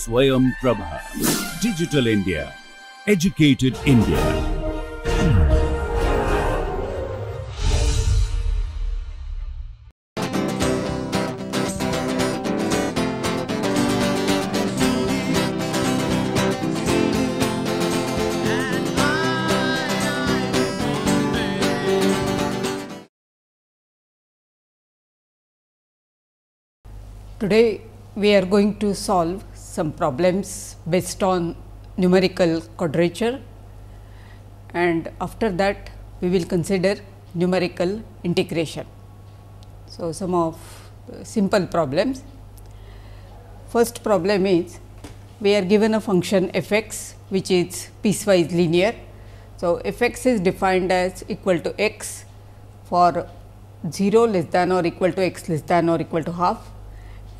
Swayam Prabha. Digital India. Educated India. Today we are going to solve some problems based on numerical quadrature and after that we will consider numerical integration. So, some of simple problems. First problem is we are given a function f x which is piecewise linear. So, f x is defined as equal to x for 0 less than or equal to x less than or equal to half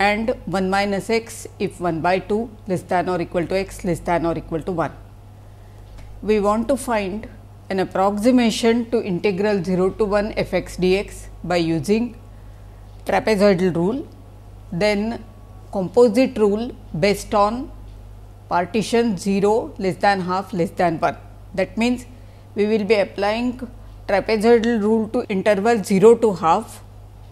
and 1 minus x if 1 by 2 less than or equal to x less than or equal to 1. We want to find an approximation to integral 0 to 1 f x dx by using trapezoidal rule, then composite rule based on partition 0 less than half less than 1. That means, we will be applying trapezoidal rule to interval 0 to half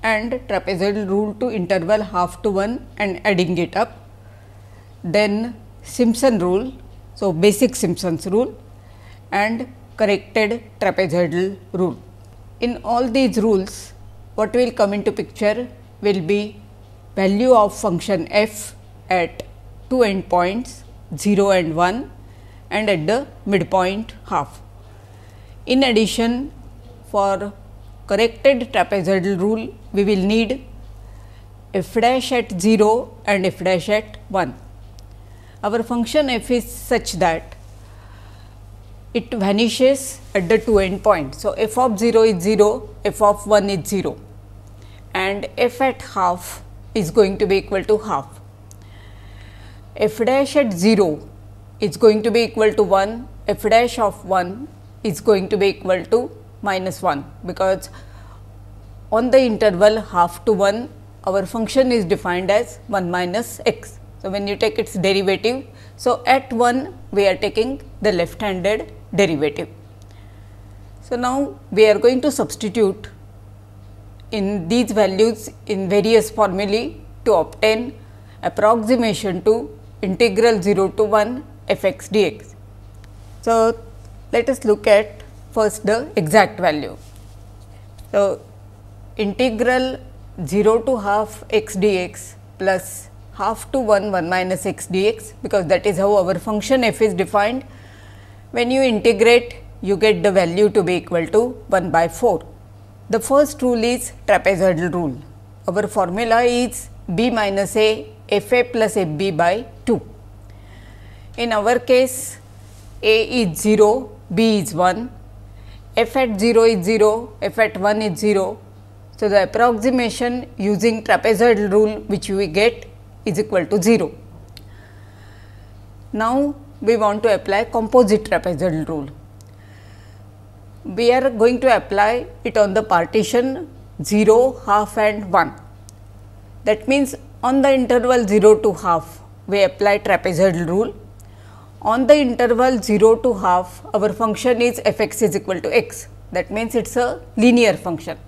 and trapezoidal rule to interval half to 1 and adding it up. Then Simpson rule, so basic Simpson's rule and corrected trapezoidal rule. In all these rules, what will come into picture will be value of function f at two endpoints 0 and 1 and at the midpoint half. In addition, for corrected trapezoidal rule, we will need f dash at 0 and f dash at 1. Our function f is such that it vanishes at the two end points. So, f of 0 is 0, f of 1 is 0 and f at half is going to be equal to half. f dash at 0 is going to be equal to 1, f dash of 1 is going to be equal to minus 1 because on the interval half to 1 our function is defined as 1 minus x. So, when you take its derivative, so at 1 we are taking the left handed derivative. So, now we are going to substitute in these values in various formulae to obtain approximation to integral 0 to 1 f x dx. So, let us look at first the exact value. So, integral 0 to half x dx plus half to 1 1 minus x dx because that is how our function f is defined. When you integrate you get the value to be equal to 1 by 4. The first rule is trapezoidal rule. Our formula is b minus a f a plus f b by 2. In our case a is 0, b is 1, f at 0 is 0, f at 1 is 0. So, the approximation using trapezoidal rule which we get is equal to 0. Now, we want to apply composite trapezoidal rule. We are going to apply it on the partition 0, half and 1. That means, on the interval 0 to half we apply trapezoidal rule. On the interval 0 to half our function is f x is equal to x that means, it is a linear function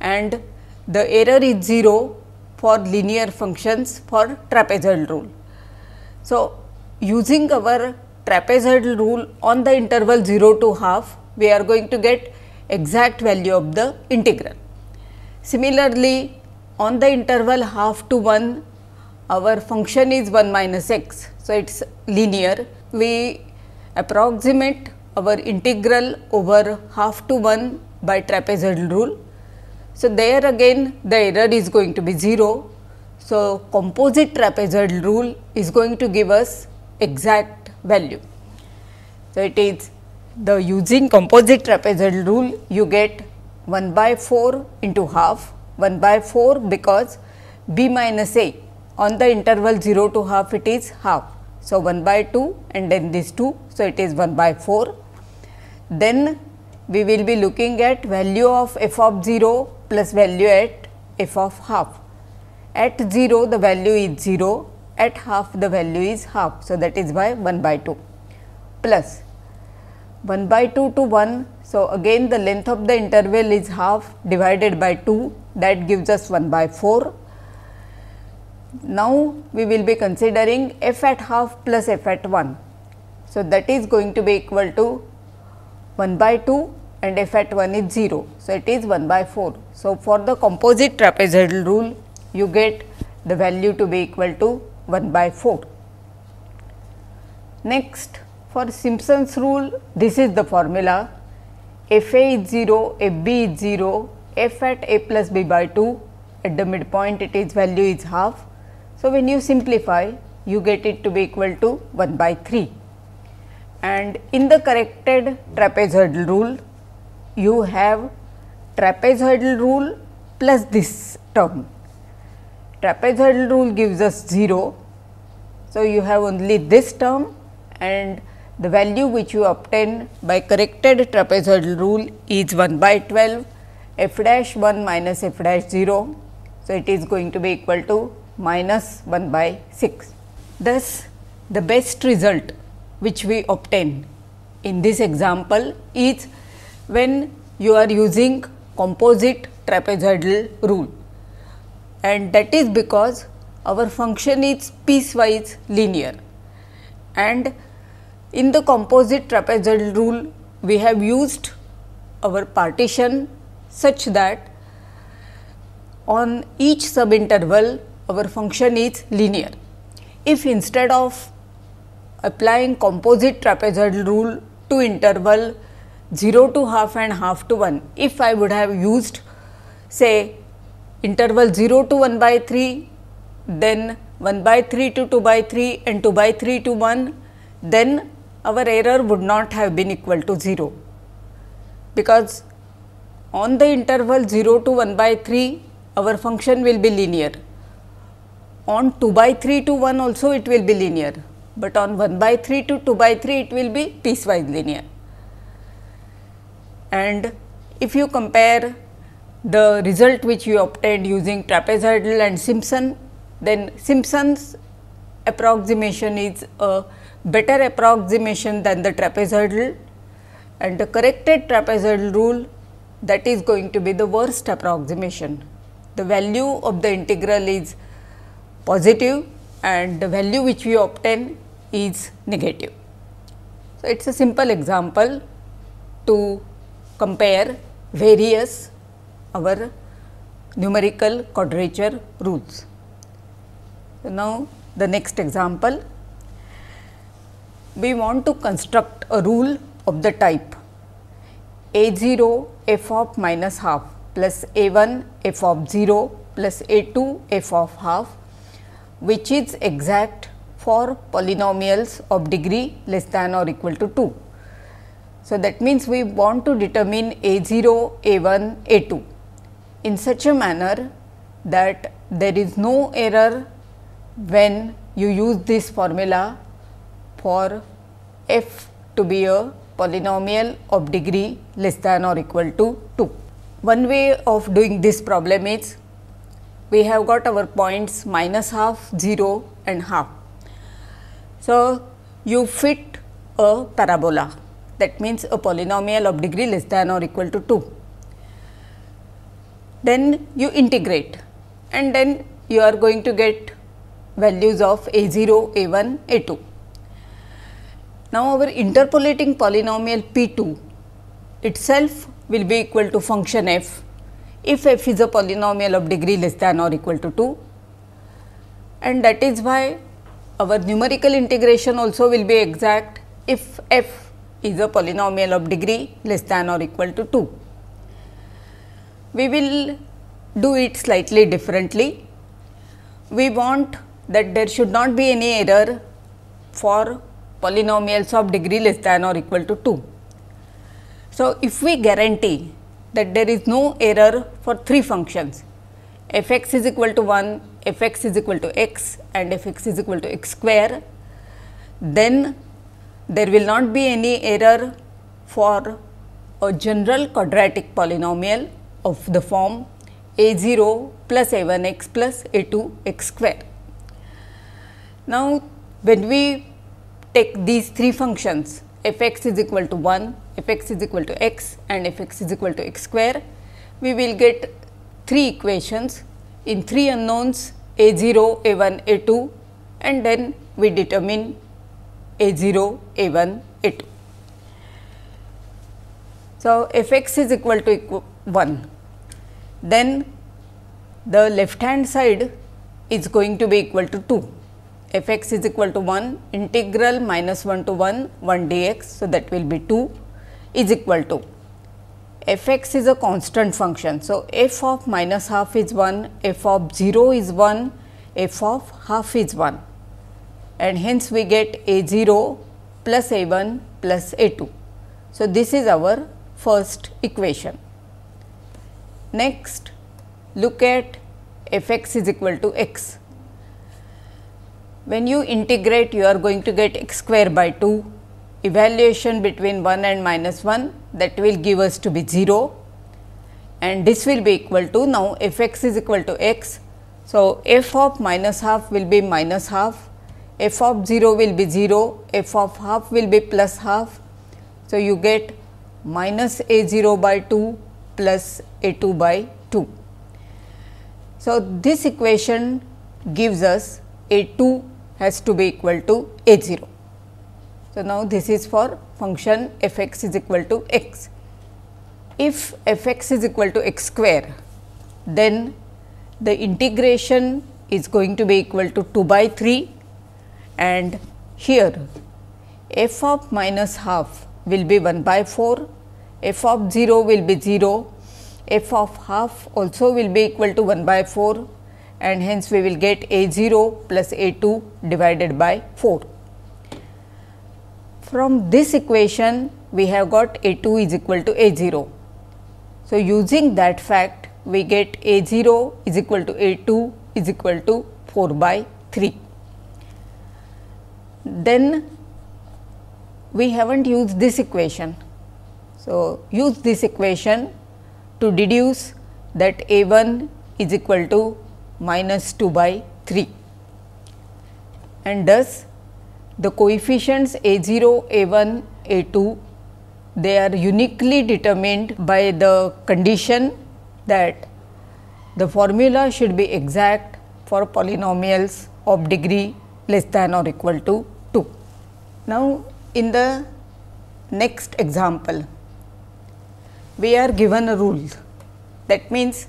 and the error is 0 for linear functions for trapezoidal rule. So, using our trapezoidal rule on the interval 0 to half we are going to get exact value of the integral. Similarly, on the interval half to 1 our function is 1 minus x. So, it is linear we approximate our integral over half to 1 by trapezoidal rule. So, there again the error is going to be 0. So, composite trapezoidal rule is going to give us exact value. So, it is the using composite trapezoidal rule you get 1 by 4 into half 1 by 4 because b minus a on the interval 0 to half it is half. So, 1 by 2 and then this 2. So, it is 1 by 4. Then we will be looking at value of f of 0 plus value at f of half. At 0 the value is 0 at half the value is half. So, that is why 1 by 2 plus 1 by 2 to 1. So, again the length of the interval is half divided by 2 that gives us 1 by 4. Now, we will be considering f at half plus f at 1. So, that is going to be equal to 1 by 2 and f at 1 is 0. So, it is 1 by 4. So, for the composite trapezoidal rule you get the value to be equal to 1 by 4. Next for Simpson's rule this is the formula f a is 0, f b is 0, f at a plus b by 2 at the midpoint it is value is half. So, when you simplify you get it to be equal to 1 by 3 and in the corrected trapezoidal rule you have trapezoidal rule plus this term trapezoidal rule gives us 0. So, you have only this term and the value which you obtain by corrected trapezoidal rule is 1 by 12 f dash 1 minus f dash 0. So, it is going to be equal to minus 1 by 6. Thus, the best result which we obtain in this example is when you are using composite trapezoidal rule and that is because our function is piecewise linear and in the composite trapezoidal rule we have used our partition such that on each subinterval our function is linear. If instead of applying composite trapezoidal rule to interval 0 to half and half to 1, if I would have used say interval 0 to 1 by 3, then 1 by 3 to 2 by 3 and 2 by 3 to 1, then our error would not have been equal to 0. Because on the interval 0 to 1 by 3, our function will be linear. On 2 by 3 to 1 also it will be linear, but on 1 by 3 to 2 by 3 it will be piecewise linear. And if you compare the result which you obtained using trapezoidal and Simpson, then Simpson's approximation is a better approximation than the trapezoidal and the corrected trapezoidal rule that is going to be the worst approximation. The value of the integral is positive and the value which we obtain is negative. So, it is a simple example to compare various our numerical quadrature rules. So, now, the next example we want to construct a rule of the type a 0 f of minus half plus a 1 f of 0 plus a 2 f of half which is exact for polynomials of degree less than or equal to 2. So, that means we want to determine a 0, a 1, a 2 in such a manner that there is no error when you use this formula for f to be a polynomial of degree less than or equal to 2. One way of doing this problem is we have got our points minus half, 0 and half. So, you fit a parabola that means a polynomial of degree less than or equal to 2 then you integrate. And then you are going to get values of a 0, a 1, a 2. Now, our interpolating polynomial p 2 itself will be equal to function f if f is a polynomial of degree less than or equal to 2 and that is why our numerical integration also will be exact if f is a polynomial of degree less than or equal to 2 we will do it slightly differently. We want that there should not be any error for polynomials of degree less than or equal to 2. So, if we guarantee that there is no error for three functions f x is equal to 1, f x is equal to x and f x is equal to x square, then there will not be any error for a general quadratic polynomial of the form a 0 plus a 1 x plus a 2 x square. Now, when we take these three functions f x is equal to 1, f x is equal to x and f x is equal to x square, we will get three equations in three unknowns a 0, a 1, a 2 and then we determine a 0, a 1, a 2. So, f x is equal to 1, then the left hand side is going to be equal to 2 f x is equal to 1 integral minus 1 to 1 1 dx. So, that will be 2 is equal to f x is a constant function. So, f of minus half is 1, f of 0 is 1, f of half is 1 and hence we get a 0 plus a 1 plus a 2. So, this is our first equation. Next look at f x is equal to x when you integrate you are going to get x square by 2 evaluation between 1 and minus 1 that will give us to be 0 and this will be equal to now f x is equal to x. So, f of minus half will be minus half, f of 0 will be 0, f of half will be plus half. So, you get minus a 0 by 2 plus a 2 by 2. So, this equation gives us a 2 has to be equal to a 0. So, now this is for function f x is equal to x. If f x is equal to x square, then the integration is going to be equal to 2 by 3 and here f of minus half will be 1 by 4, f of 0 will be 0, f of half also will be equal to 1 by 4 and hence we will get a 0 plus a 2 divided by 4. From this equation we have got a 2 is equal to a 0. So, using that fact we get a 0 is equal to a 2 is equal to 4 by 3. Then we have not used this equation. So, use this equation to deduce that a 1 is equal to minus 2 by 3 and thus the coefficients a 0, a 1, a 2 they are uniquely determined by the condition that the formula should be exact for polynomials of degree less than or equal to 2. Now, in the next example, we are given a rule that means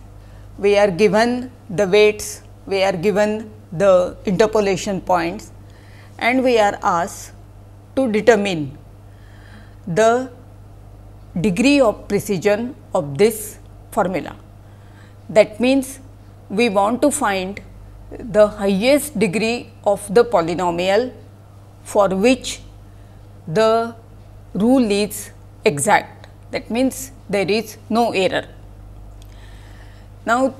we are given the weights, we are given the interpolation points and we are asked to determine the degree of precision of this formula. That means, we want to find the highest degree of the polynomial for which the rule is exact. That means, there is no error. Now,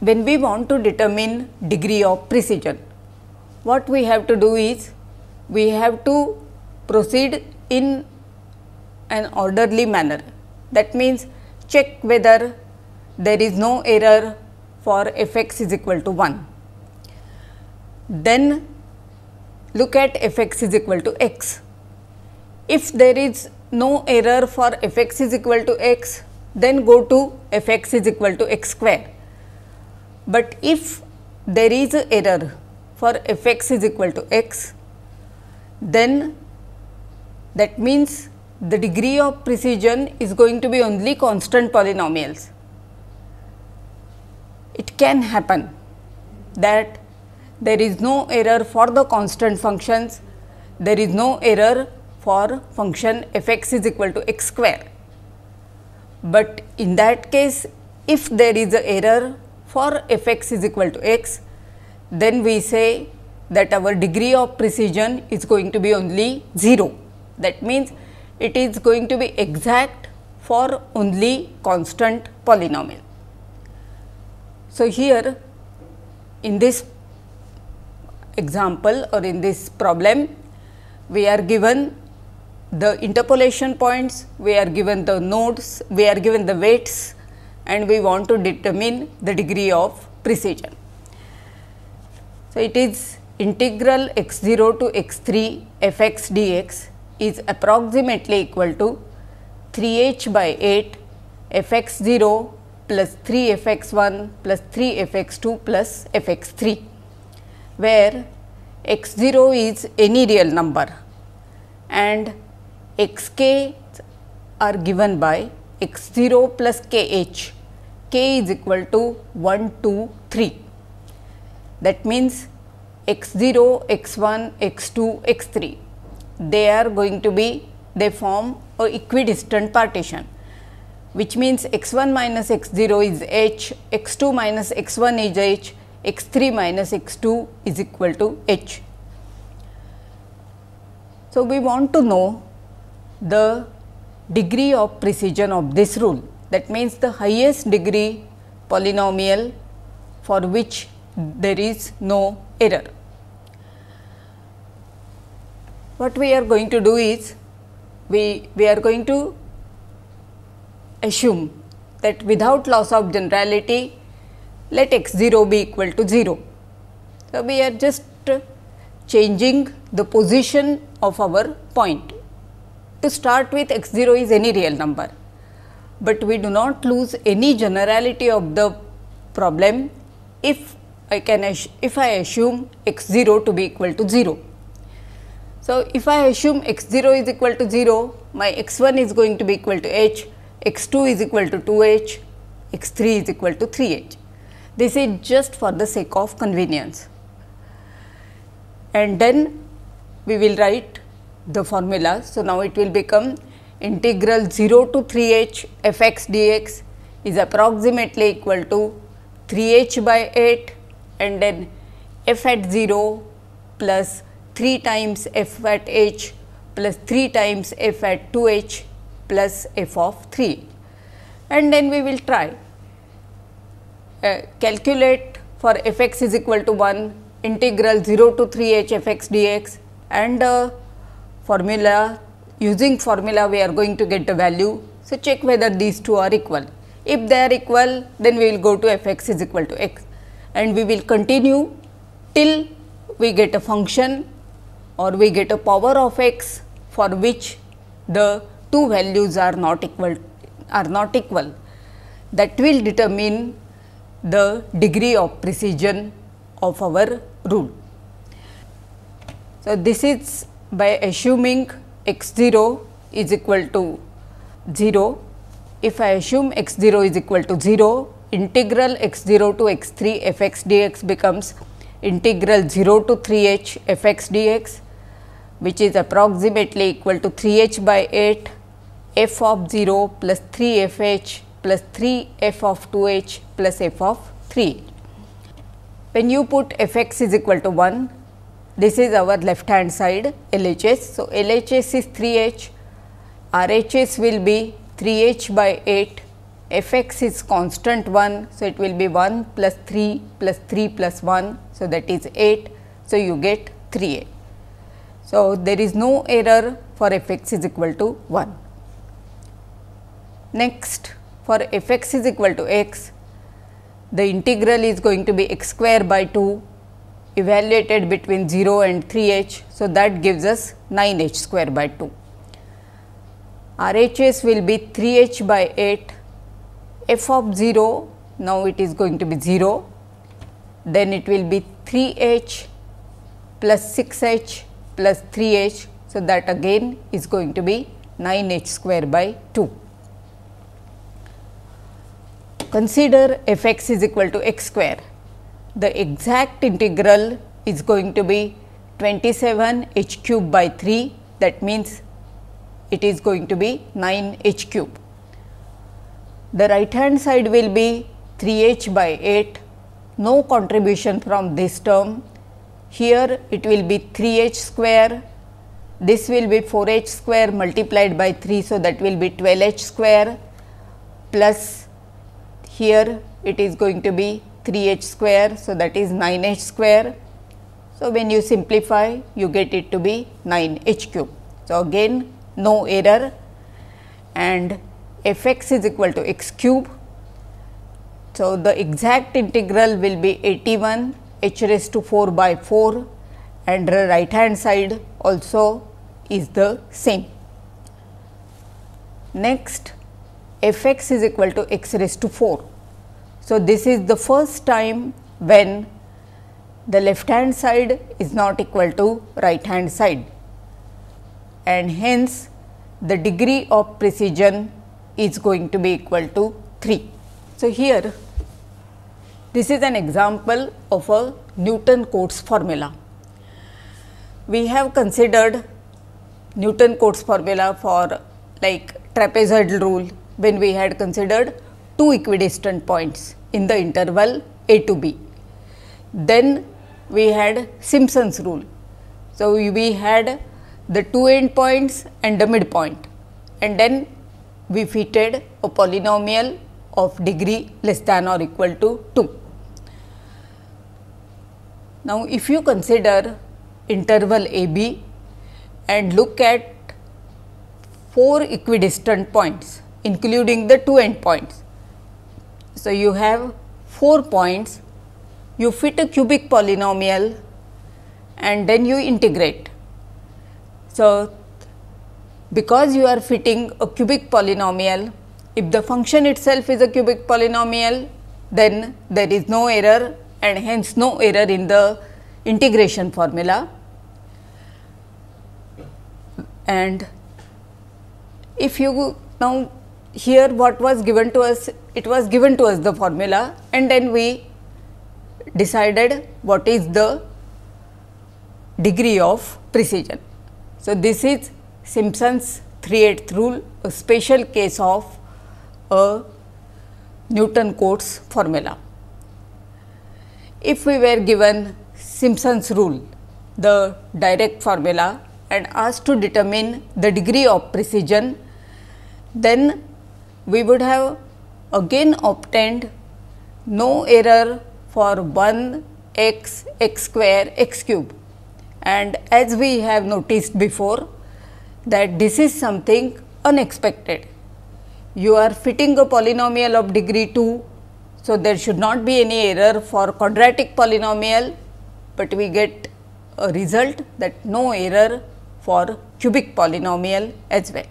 when we want to determine degree of precision, what we have to do is we have to proceed in an orderly manner. That means, check whether there is no error for f x is equal to 1. Then look at f x is equal to x. If there is no error for f x is equal to x, then go to f x is equal to x square. But if there is a error for f x is equal to x, then that means the degree of precision is going to be only constant polynomials. It can happen that there is no error for the constant functions, there is no error for function f x is equal to x square but in that case, if there is a error for f x is equal to x, then we say that our degree of precision is going to be only 0. That means, it is going to be exact for only constant polynomial. So, here in this example or in this problem, we are given the interpolation points, we are given the nodes, we are given the weights and we want to determine the degree of precision. So, it is integral x 0 to x 3 f x dx is approximately equal to 3 h by 8 f x 0 plus 3 f x 1 plus 3 f x 2 plus f x 3, where x 0 is any real number and x k are given by x 0 plus k h, k is equal to 1, 2, 3. That means, x 0, x 1, x 2, x 3, they are going to be, they form a equidistant partition which means x 1 minus x 0 is h, x 2 minus x 1 is h, x 3 minus x 2 is equal to h. So, we want to know the degree of precision of this rule that means the highest degree polynomial for which there is no error. What we are going to do is we, we are going to assume that without loss of generality let x 0 be equal to 0. So, we are just changing the position of our point. To start with x 0 is any real number, but we do not lose any generality of the problem if I can if I assume x 0 to be equal to 0. So, if I assume x 0 is equal to 0, my x 1 is going to be equal to h x 2 is equal to 2 h, x 3 is equal to 3 h. This is just for the sake of convenience. And then we will write the formula. So, now it will become integral 0 to 3 h f x dx is approximately equal to 3 h by 8 and then f at 0 plus 3 times f at h plus 3 times f at 2 h plus f of 3 and then we will try uh, calculate for f x is equal to 1 integral 0 to 3 h f x dx and uh, formula using formula we are going to get the value. So, check whether these two are equal. If they are equal then we will go to f x is equal to x and we will continue till we get a function or we get a power of x for which the two values are not equal are not equal that will determine the degree of precision of our rule. So, this is by assuming x 0 is equal to 0. If I assume x 0 is equal to 0, integral x 0 to x 3 f x dx becomes integral 0 to 3 h f x dx which is approximately equal to 3 h by 8 f of 0 plus 3 f h plus 3 f of 2 h plus f of 3. When you put f x is equal to 1, this is our left hand side LHS. So, LHS is 3 h, RHS will be 3 h by 8, f x is constant 1. So, it will be 1 plus 3 plus 3 plus 1. So, that is 8. So, you get 3 a. So, there is no error for f x is equal to 1. Next for f x is equal to x, the integral is going to be x square by 2 evaluated between 0 and 3 h. So, that gives us 9 h square by 2. RHS will be 3 h by 8 f of 0 now it is going to be 0 then it will be 3 h plus 6 h plus 3 h. So, that again is going to be 9 h square by 2. Consider f x is equal to x square. The exact integral is going to be 27 h cube by 3 that means it is going to be 9 h cube. The right hand side will be 3 h by 8 no contribution from this term. Here it will be 3 h square this will be 4 h square multiplied by 3. So, that will be 12 h square plus here it is going to be 3 h square. So, that is 9 h square. So, when you simplify you get it to be 9 h cube. So, again no error and f x is equal to x cube. So, the exact integral will be 81 h raised to 4 by 4 and the right hand side also is the same. Next f x is equal to x raised to 4. So, this is the first time when the left hand side is not equal to right hand side and hence the degree of precision is going to be equal to 3. So, here this is an example of a Newton Cotes formula. We have considered Newton Cotes formula for like trapezoidal rule when we had considered two equidistant points in the interval a to b. Then we had Simpson's rule. So, we had the two end points and the midpoint and then we fitted a polynomial of degree less than or equal to 2. Now, if you consider interval a b and look at four equidistant points including the two end points. So, you have 4 points, you fit a cubic polynomial and then you integrate. So, because you are fitting a cubic polynomial, if the function itself is a cubic polynomial, then there is no error and hence no error in the integration formula. And if you now here what was given to us it was given to us the formula and then we decided what is the degree of precision. So, this is Simpson's 3 8th rule a special case of a Newton Cotes formula. If we were given Simpson's rule the direct formula and asked to determine the degree of precision then we would have again obtained no error for 1 x x square x cube and as we have noticed before that this is something unexpected. You are fitting a polynomial of degree 2. So, there should not be any error for quadratic polynomial, but we get a result that no error for cubic polynomial as well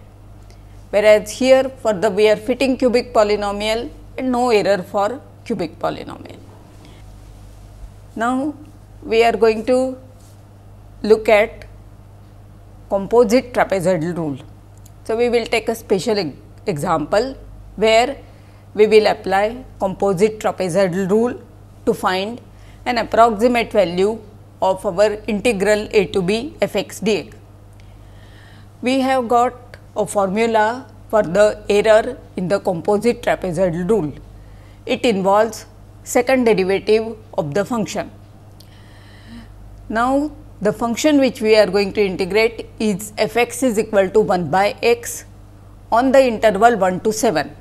whereas here for the we are fitting cubic polynomial and no error for cubic polynomial. Now, we are going to look at composite trapezoidal rule. So, we will take a special e example where we will apply composite trapezoidal rule to find an approximate value of our integral a to b f x dx. We have got a formula for the error in the composite trapezoidal rule. It involves second derivative of the function. Now, the function which we are going to integrate is f x is equal to 1 by x on the interval 1 to 7.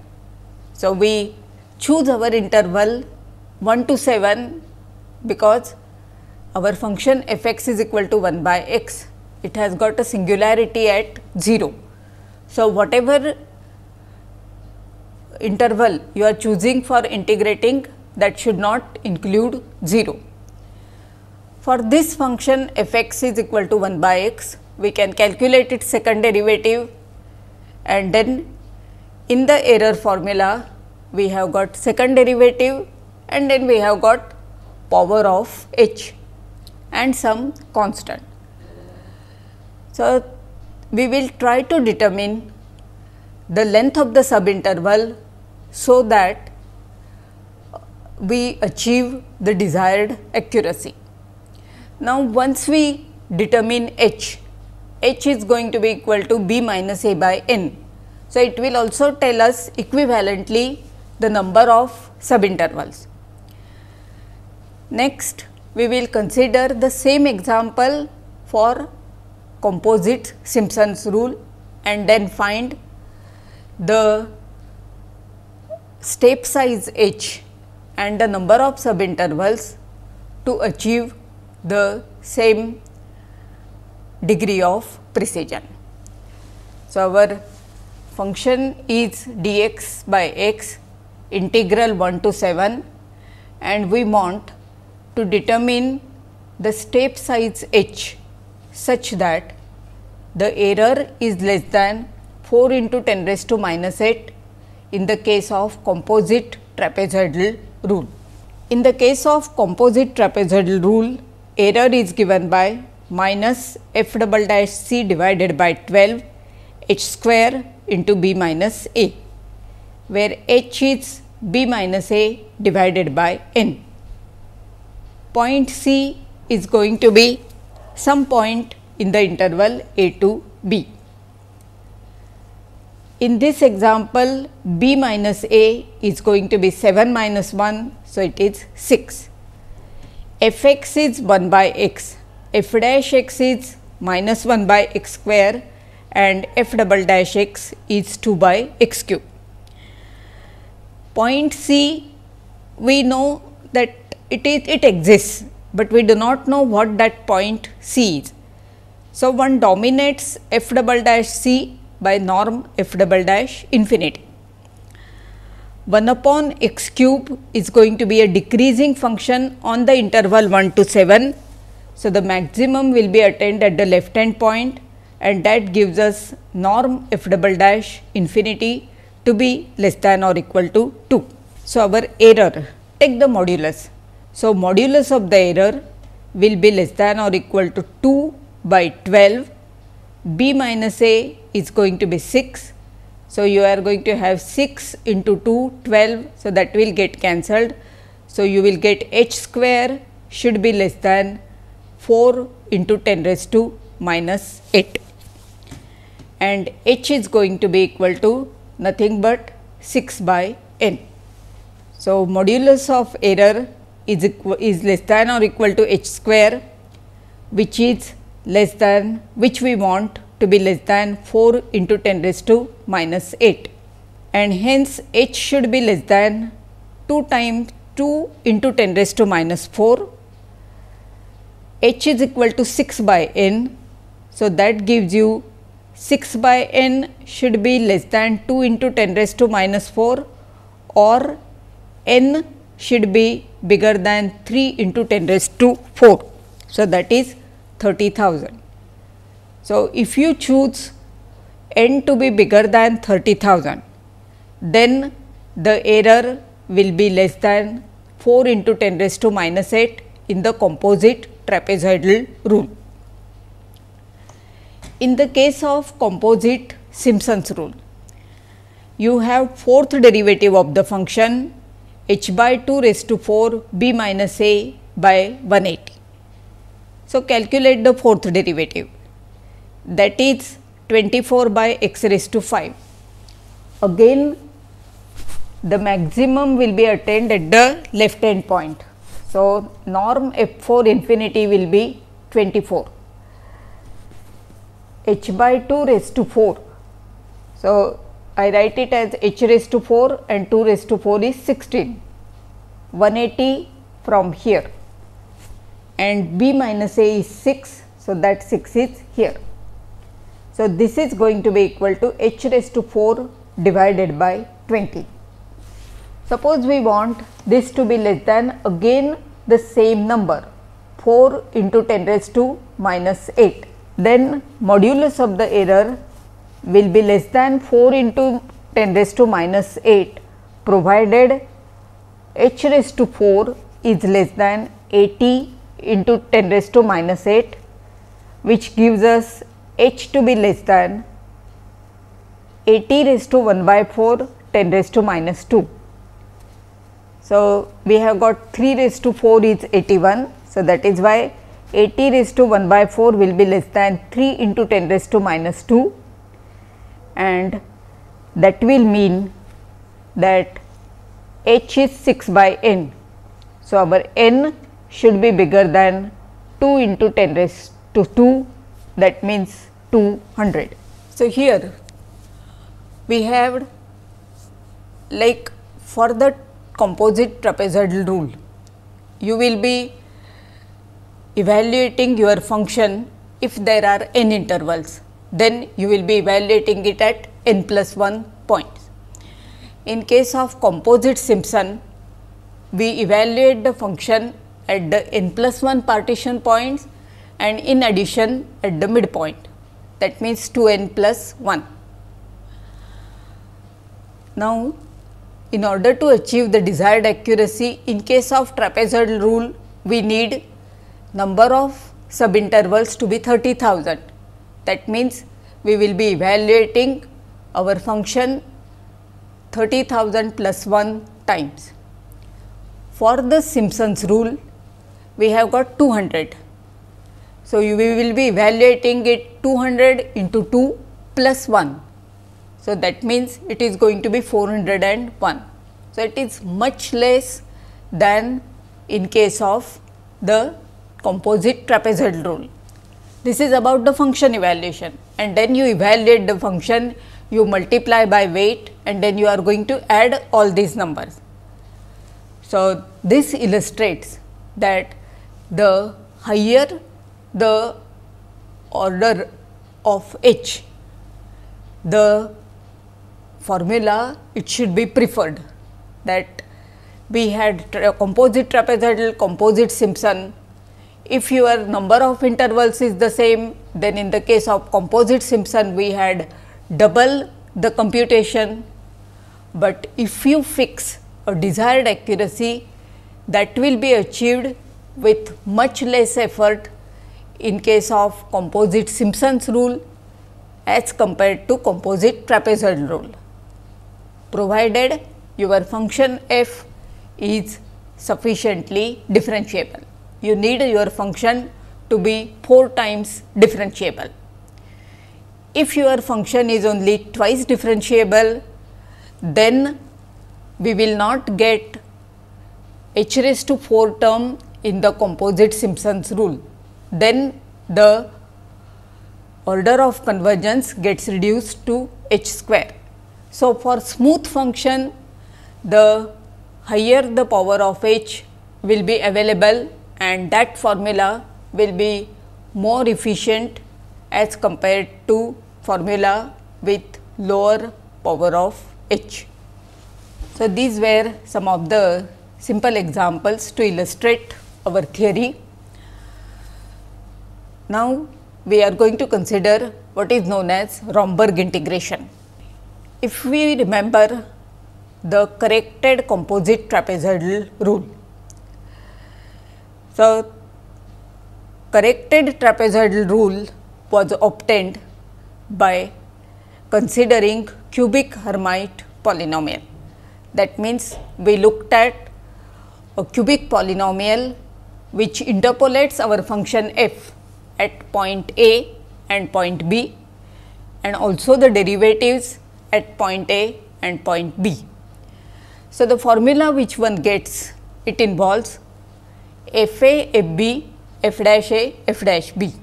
So, we choose our interval 1 to 7 because our function f x is equal to 1 by x. It has got a singularity at 0. So, whatever interval you are choosing for integrating that should not include 0. For this function f x is equal to 1 by x, we can calculate its second derivative and then in the error formula we have got second derivative and then we have got power of h and some constant. So, we will try to determine the length of the subinterval so that we achieve the desired accuracy. Now, once we determine h, h is going to be equal to b minus a by n. So, it will also tell us equivalently the number of subintervals. Next, we will consider the same example for composite Simpson's rule and then find the step size h and the number of subintervals to achieve the same degree of precision. So, our function is dx by x integral 1 to 7 and we want to determine the step size h such that the error is less than 4 into 10 raised to minus 8 in the case of composite trapezoidal rule. In the case of composite trapezoidal rule, error is given by minus f double dash c divided by 12 h square into b minus a, where h is b minus a divided by n. Point c is going to be some point in the interval a to b. In this example, b minus a is going to be 7 minus 1. So, it is 6. f x is 1 by x, f dash x is minus 1 by x square and f double dash x is 2 by x cube. Point C, we know that it is it exists, but we do not know what that point C is. So, one dominates f double dash C by norm f double dash infinity. 1 upon x cube is going to be a decreasing function on the interval 1 to 7. So, the maximum will be attained at the left hand point and that gives us norm f double dash infinity to be less than or equal to 2. So, our error take the modulus. So, modulus of the error will be less than or equal to 2 by 12 b minus a is going to be 6. So, you are going to have 6 into 2 12. So, that will get cancelled. So, you will get h square should be less than 4 into 10 raised to minus 8 and h is going to be equal to nothing but 6 by n. So, modulus of error is, is less than or equal to h square which is less than which we want to be less than 4 into 10 raised to minus 8 and hence h should be less than 2 times 2 into 10 raised to minus 4 h is equal to 6 by n. So, that gives you 6 by n should be less than 2 into 10 raised to minus 4 or n should be bigger than 3 into 10 raised to 4. So, that is 30,000. So, if you choose n to be bigger than 30,000, then the error will be less than 4 into 10 raised to minus 8 in the composite trapezoidal rule. In the case of composite Simpson's rule, you have fourth derivative of the function h by 2 raised to 4 b minus a by 180. So, calculate the fourth derivative that is 24 by x raised to 5. Again the maximum will be attained at the left hand point. So, norm f 4 infinity will be 24 h by 2 raised to 4. So, I write it as h raised to 4 and 2 raised to 4 is 16 180 from here and b minus a is 6. So, that 6 is here. So, this is going to be equal to h raised to 4 divided by 20. Suppose we want this to be less than again the same number 4 into 10 raised to minus 8. Then modulus of the error will be less than 4 into 10 raised to minus 8 provided h raised to 4 is less than 80 into 10 raised to minus 8 which gives us h to be less than 80 raised to 1 by 4 10 raised to minus 2. So, we have got 3 raised to 4 is 81. So, that is why 80 raised to 1 by 4 will be less than 3 into 10 raised to minus 2 and that will mean that h is 6 by n. So, our n should be bigger than 2 into 10 raised to 2 that means 200. So, here we have like for the composite trapezoidal rule, you will be evaluating your function if there are n intervals, then you will be evaluating it at n plus 1 points. In case of composite Simpson, we evaluate the function at the n plus 1 partition points and in addition at the midpoint that means 2 n plus 1. Now, in order to achieve the desired accuracy in case of trapezoidal rule we need number of subintervals to be 30,000. That means, we will be evaluating our function 30,000 plus 1 times. For the Simpson's rule, we have got 200. So, we will be evaluating it 200 into 2 plus 1. So, that means it is going to be 401. So, it is much less than in case of the composite trapezoidal rule. This is about the function evaluation and then you evaluate the function, you multiply by weight and then you are going to add all these numbers. So, this illustrates that the higher the order of h, the formula it should be preferred that we had tra composite trapezoidal, composite Simpson. If your number of intervals is the same, then in the case of composite Simpson, we had double the computation. But if you fix a desired accuracy, that will be achieved with much less effort in case of composite Simpson's rule as compared to composite trapezoidal rule, provided your function f is sufficiently differentiable. You need your function to be 4 times differentiable. If your function is only twice differentiable, then we will not get h raised to 4 term in the composite Simpson's rule. Then the order of convergence gets reduced to h square. So, for smooth function the higher the power of h will be available and that formula will be more efficient as compared to formula with lower power of h. So, these were some of the simple examples to illustrate our theory. Now, we are going to consider what is known as Romberg integration. If we remember the corrected composite trapezoidal rule. So, corrected trapezoidal rule was obtained by considering cubic Hermite polynomial. That means, we looked at a cubic polynomial which interpolates our function f at point A and point B and also the derivatives at point A and point B. So, the formula which one gets it involves f a f b f dash a f dash b.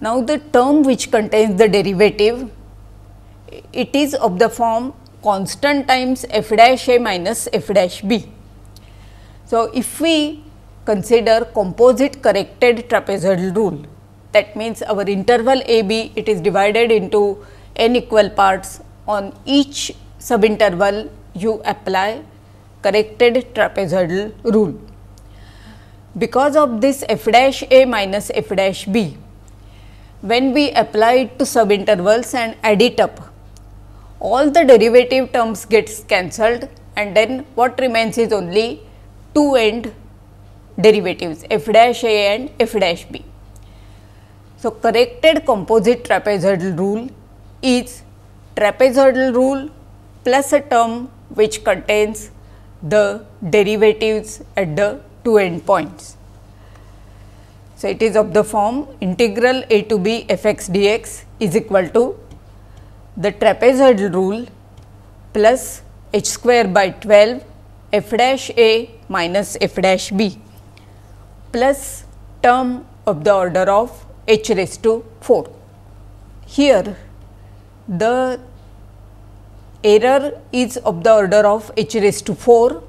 Now, the term which contains the derivative it is of the form constant times f dash a minus f dash b. So, if we consider composite corrected trapezoidal rule that means our interval a b it is divided into n equal parts on each subinterval you apply corrected trapezoidal rule. Because of this f dash a minus f dash b, when we apply it to subintervals and add it up, all the derivative terms gets cancelled and then what remains is only two end derivatives f dash a and f dash b. So, corrected composite trapezoidal rule is trapezoidal rule plus a term which contains the derivatives at the two end points. So, it is of the form integral a to b f x d x is equal to the trapezoidal rule plus h square by 12 f dash a minus f dash b plus term of the order of h raised to 4. Here the error is of the order of h raised to 4,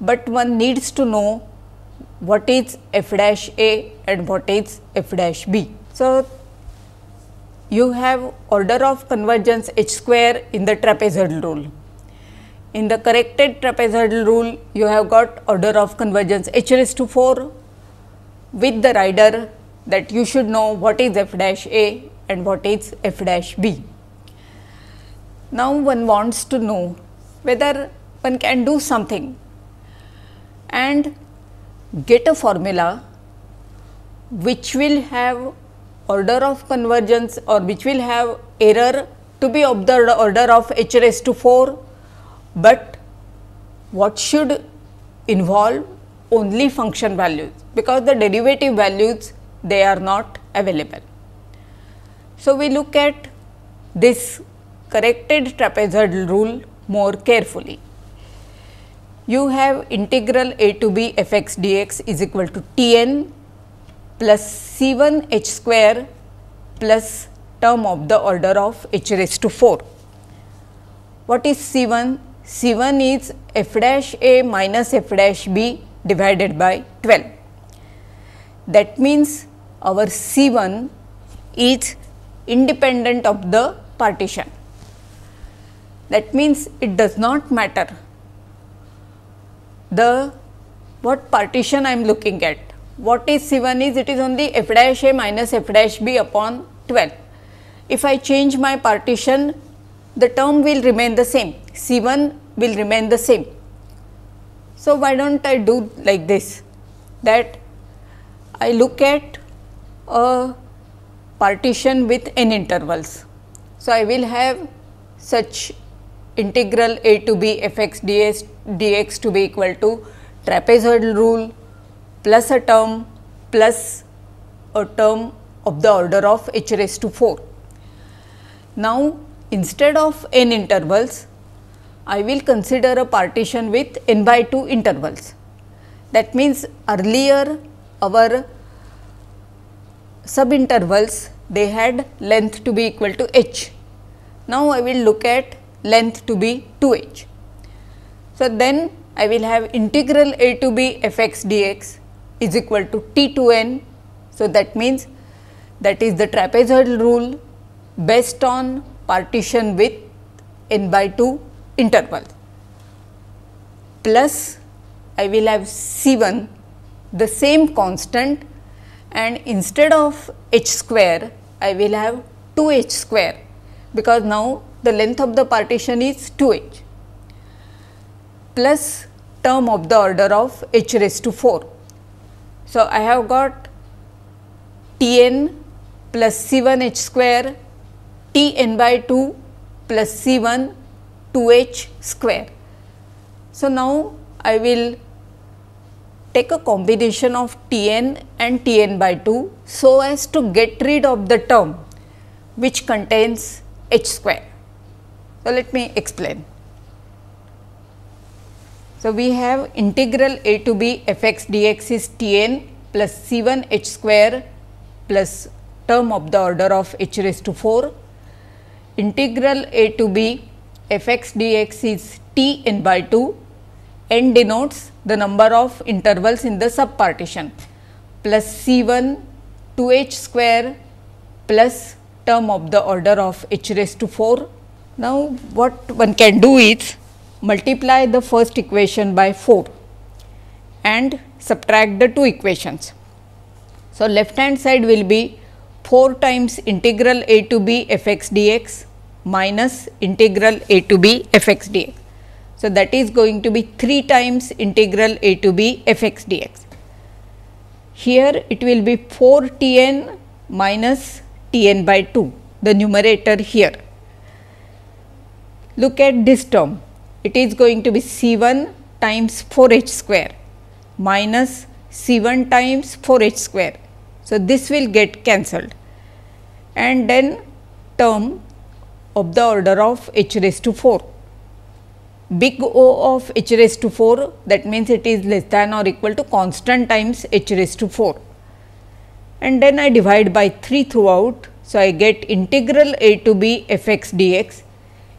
but one needs to know what is f dash a and what is f dash b. So, you have order of convergence h square in the trapezoidal rule. in the corrected trapezoidal rule you have got order of convergence h raised to 4 with the rider that you should know what is f dash a and what is f dash b. Now, one wants to know whether one can do something and get a formula which will have order of convergence or which will have error to be of the order of h raised to 4, but what should involve only function values because the derivative values they are not available. So, we look at this corrected trapezoidal rule more carefully. You have integral a to b f x dx is equal to T n plus C 1 h square plus term of the order of h raised to 4. What is C 1? C 1 is f dash a minus f dash b divided by 12. That means, our C 1 is independent of the partition. That means, it does not matter the what partition I am looking at. What is C 1 is it is only f dash a minus f dash b upon 12. If I change my partition the term will remain the same C 1 will remain the same. So, why do not I do like this that I look at a partition with n intervals. So, I will have such integral a to b f x ds dx to be equal to trapezoidal rule plus a term plus a term of the order of h raised to 4. Now, instead of n intervals, I will consider a partition with n by 2 intervals. That means, earlier our subintervals they had length to be equal to h. Now, I will look at length to be 2 h. So, then I will have integral a to b f x dx is equal to t to n. So, that means that is the trapezoidal rule based on partition with n by 2 interval plus I will have C 1 the same constant and instead of h square I will have 2 h square because now the length of the partition is 2 h plus term of the order of h raised to 4. So, I have got T n plus C 1 h square T n by 2 plus C 1 2 h square. So, now I will take a combination of T n and T n by 2 so as to get rid of the term which contains h square. So, let me explain. So, we have integral a to b f x dx is T n plus C 1 h square plus term of the order of h raised to 4. Integral a to b f x dx is T n by 2 n denotes the number of intervals in the subpartition plus C 1 2 h square plus term of the order of h raised to 4. Now, what one can do is multiply the first equation by 4 and subtract the two equations. So, left hand side will be 4 times integral a to b f x dx minus integral a to b f x dx. So, that is going to be 3 times integral a to b f x dx. Here it will be 4 t n minus t n by 2 the numerator here. Look at this term it is going to be C 1 times 4 h square minus C 1 times 4 h square. So, this will get cancelled and then term of the order of h raised to 4. Big O of h raised to 4 that means it is less than or equal to constant times h raised to 4 and then I divide by 3 throughout. So, I get integral a to b f x dx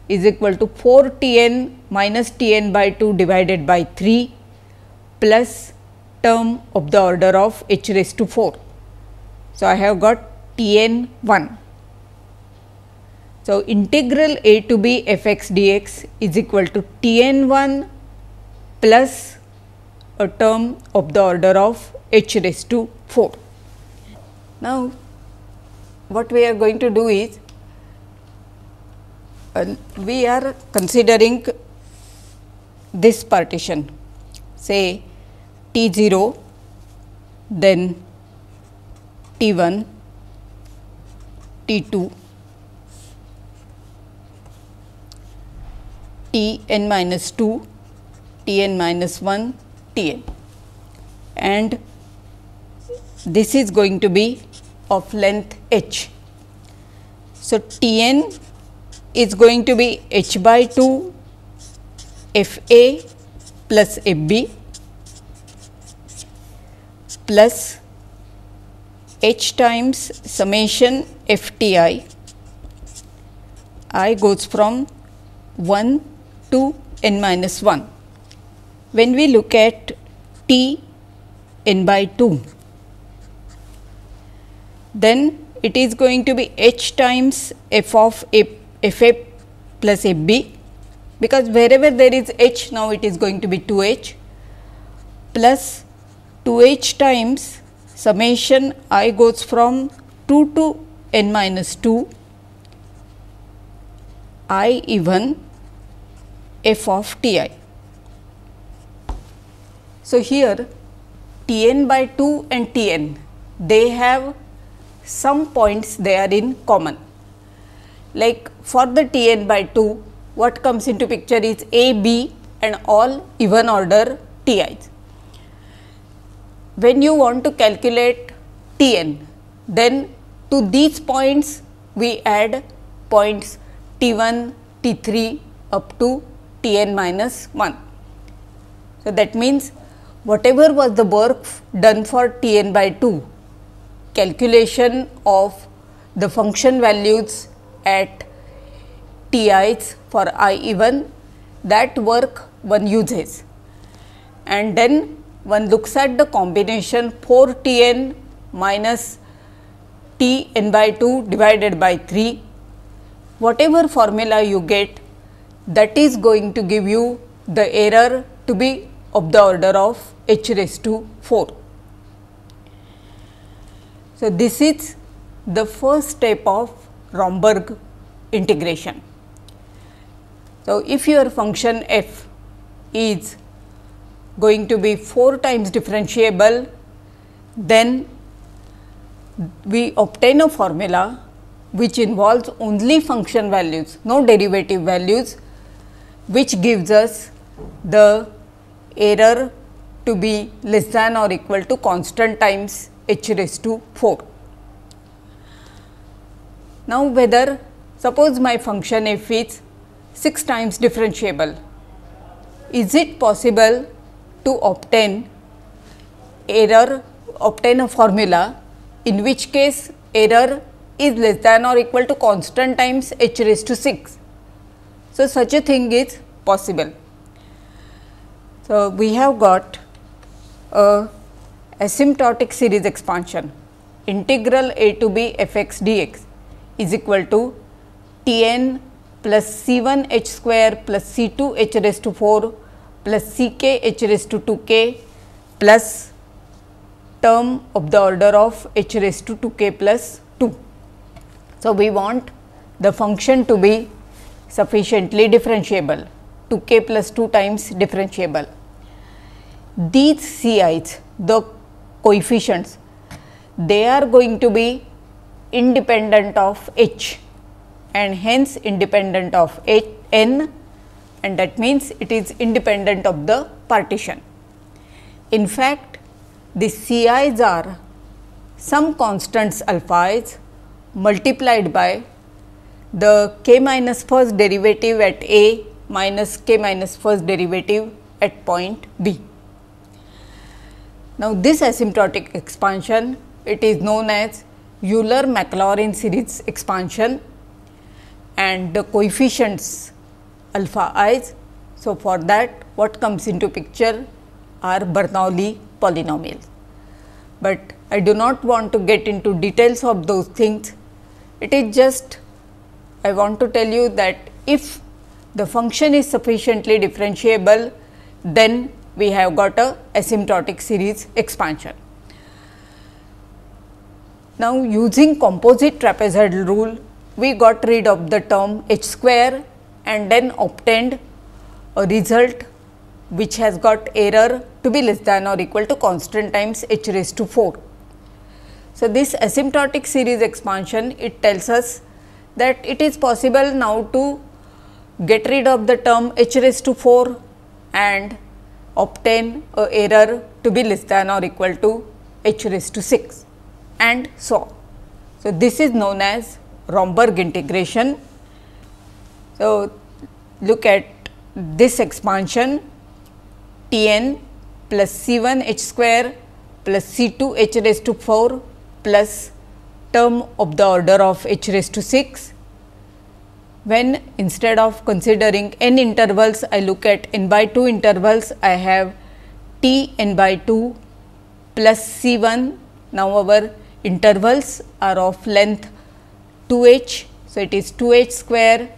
is equal to 4 t n minus t n by 2 divided by 3 plus term of the order of h raised to 4. So, I have got t n 1. So, integral a to b f x dx is equal to T n 1 plus a term of the order of h raised to 4. Now, what we are going to do is uh, we are considering this partition say T 0 then T 1 T 2 T n minus 2 T n minus 1 T n and this is going to be of length h. So, T n is going to be h by 2 f a plus f b plus h times summation f t i i goes from 1 to n minus 1. When we look at t n by 2 then it is going to be h times f of a f a plus f b because wherever there is h now it is going to be 2 h plus 2 h times summation i goes from 2 to n minus 2 i even f of t i. So, here T n by 2 and T n they have some points they are in common. Like for the T n by 2 what comes into picture is A, B and all even order T i's. When you want to calculate T n then to these points we add points T 1, T 3 up to T n minus 1. So, that means whatever was the work done for T n by 2 calculation of the function values at T i's for i even that work one uses and then one looks at the combination 4 T n minus T n by 2 divided by 3 whatever formula you get that is going to give you the error to be of the order of h raised to 4. So, this is the first step of Romberg integration. So, if your function f is going to be 4 times differentiable, then we obtain a formula which involves only function values, no derivative values, which gives us the error to be less than or equal to constant times h raised to 4. Now, whether suppose my function f is 6 times differentiable, is it possible to obtain error obtain a formula in which case error is less than or equal to constant times h raised to 6. So, such a thing is possible. So, we have got a asymptotic series expansion integral a to b f x dx is equal to T n plus C 1 h square plus C 2 h raised to 4 plus C k h raised to 2 k plus term of the order of h raised to 2 k plus 2. So, we want the function to be sufficiently differentiable 2 k plus 2 times differentiable these Ci's, the coefficients, they are going to be independent of H and hence independent of H n and that means it is independent of the partition. In fact, the Ci's are some constants alpha is multiplied by the k minus first derivative at A minus k minus first derivative at point B. Now, this asymptotic expansion it is known as Euler Maclaurin series expansion and the coefficients alpha i's. So, for that what comes into picture are Bernoulli polynomials, but I do not want to get into details of those things. It is just I want to tell you that if the function is sufficiently differentiable, then we have got a asymptotic series expansion. Now, using composite trapezoidal rule, we got rid of the term h square and then obtained a result which has got error to be less than or equal to constant times h raised to 4. So, this asymptotic series expansion it tells us that it is possible now to get rid of the term h raised to 4 and obtain a error to be less than or equal to h raised to 6 and so on. So, this is known as Romberg integration. So, look at this expansion T n plus C 1 h square plus C 2 h raised to 4 plus term of the order of h raised to 6 when instead of considering n intervals I look at n by 2 intervals I have t n by 2 plus C 1. Now, our intervals are of length 2 h. So, it is 2 h square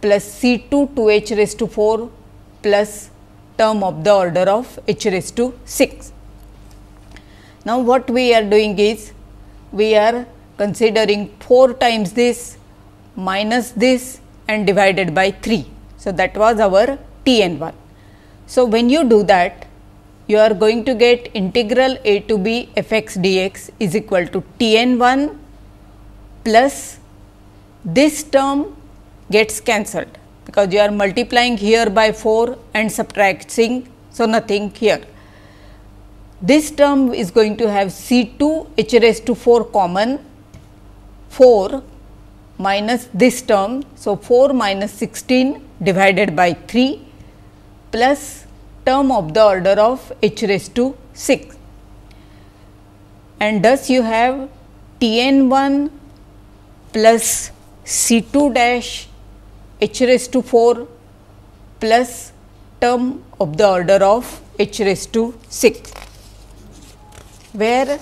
plus C 2 2 h raised to 4 plus term of the order of h raised to 6. Now, what we are doing is we are considering 4 times this minus this and divided by 3. So, that was our T n 1. So, when you do that you are going to get integral a to b f x dx is equal to T n 1 plus this term gets cancelled because you are multiplying here by 4 and subtracting. So, nothing here. This term is going to have C 2 h raised to 4 common 4 minus this term. So, 4 minus 16 divided by 3 plus term of the order of h raised to 6 and thus you have T n 1 plus C 2 dash h raised to 4 plus term of the order of h raised to 6, where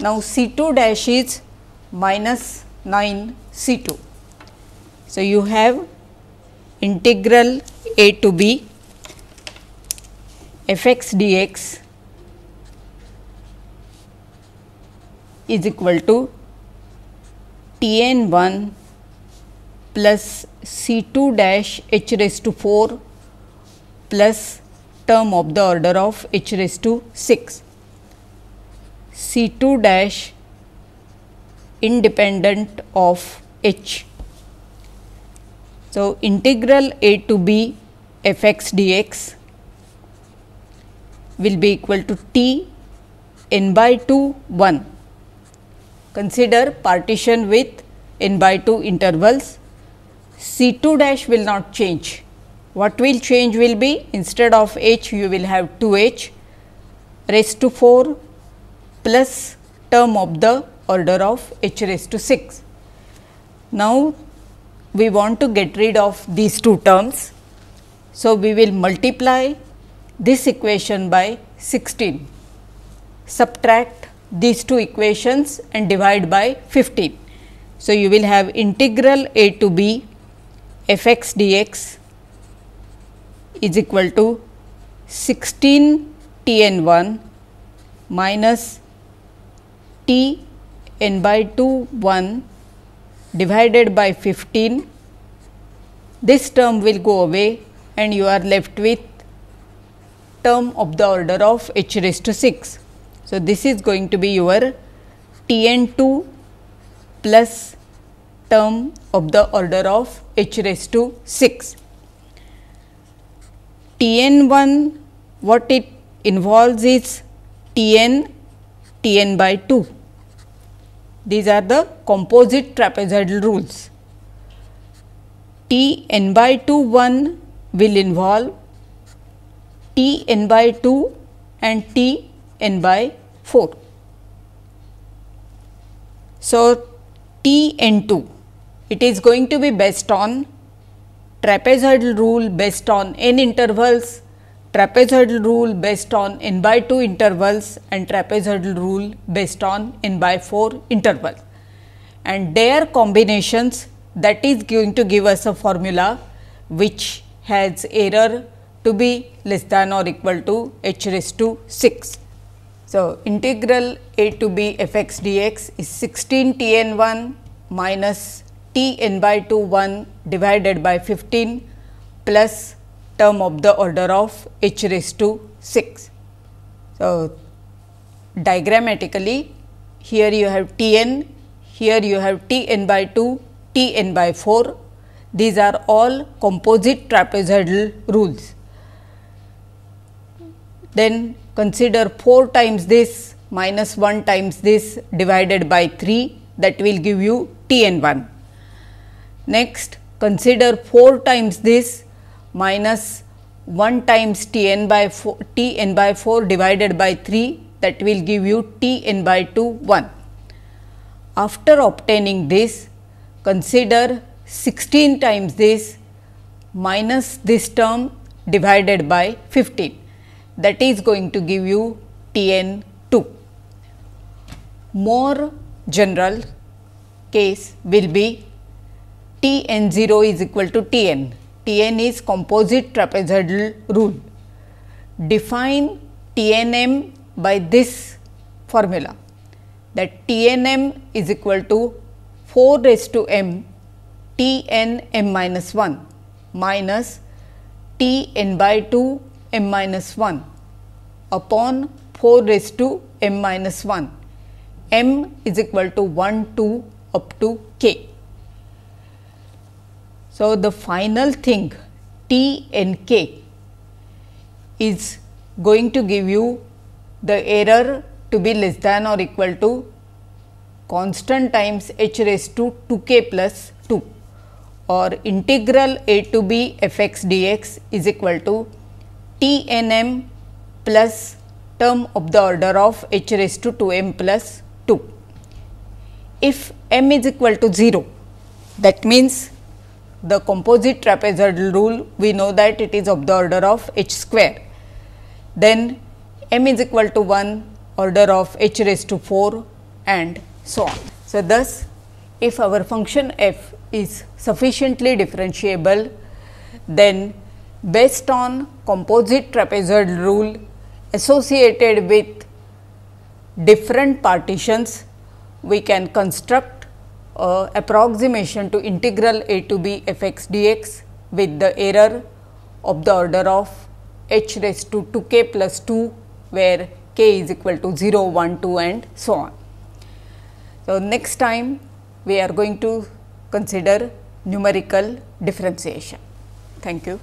now C 2 dash is minus 9 C 2. So, you have integral a to b f x dx is equal to T n 1 plus C 2 dash h raised to 4 plus term of the order of h raised to 6. C 2 dash independent of h. So, integral a to b f x dx will be equal to t n by 2 1 Consider partition with n by 2 intervals. C 2 dash will not change. What will change will be instead of h you will have 2 h raised to 4 plus term of the order of h raised to 6. Now, we want to get rid of these two terms. So, we will multiply this equation by 16, subtract these two equations and divide by 15. So, you will have integral a to b f x dx is equal to 16 t n 1 minus t n by 2 1 divided by 15. This term will go away and you are left with term of the order of h raised to 6. So, this is going to be your T n 2 plus term of the order of h raised to 6. T n 1 what it involves is T n T n by 2. These are the composite trapezoidal rules. T n by 2 1 will involve T n by 2 and T n by 4. So, T n 2 it is going to be based on trapezoidal rule based on n intervals, trapezoidal rule based on n by 2 intervals and trapezoidal rule based on n by 4 intervals and their combinations that is going to give us a formula which has error to be less than or equal to h raised to 6. So, integral a to b f x dx is 16 t n 1 minus t n by 2 1 divided by 15 plus term of the order of h raised to 6. So, diagrammatically here you have T n, here you have T n by 2, T n by 4. These are all composite trapezoidal rules. Then consider 4 times this minus 1 times this divided by 3 that will give you T n 1. Next consider 4 times this minus 1 times T n by 4 T n by 4 divided by 3 that will give you t n by 2 1. After obtaining this, consider 16 times this minus this term divided by 15 that is going to give you t n 2. More general case will be t n 0 is equal to t n. t n is composite trapezoidal rule. Define t n m by this formula that T n m is equal to 4 raised to m T n m minus 1 minus T n by 2 m minus 1 upon 4 raised to m minus 1 m is equal to 1 2 up to k. So, the final thing T n k is going to give you the error to be less than or equal to constant times h raised to 2 k plus 2 or integral a to b f x dx is equal to t n m plus term of the order of h raised to 2 m plus 2. If m is equal to 0 that means the composite trapezoidal rule we know that it is of the order of h square then m is equal to 1 order of h raised to 4 and so on. So, thus if our function f is sufficiently differentiable, then based on composite trapezoidal rule associated with different partitions, we can construct a approximation to integral a to b f x dx with the error of the order of h raised to 2 k plus 2 where k is equal to 0, 1, 2 and so on. So, next time we are going to consider numerical differentiation. Thank you.